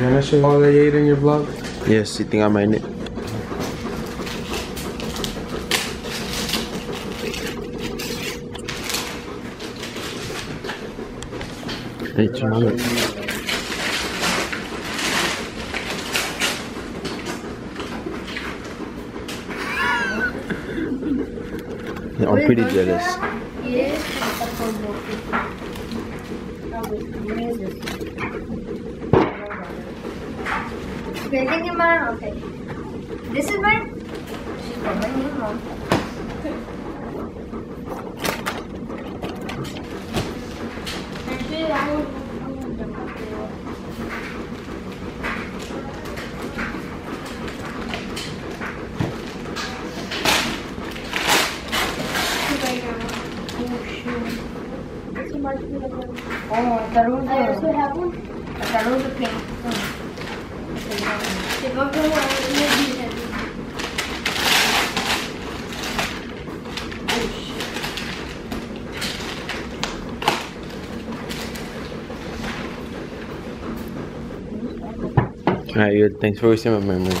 Can I show all that you ate in your vlog? Yes, you think I might it? Hey, Chumano. Yeah, I'm pretty jealous. Yes. Okay, think about it. Okay. This is mine? She's got my name on. Oh, I also have one. Tarun the pink. If Maybe Alright, good. Thanks for wasting my memory.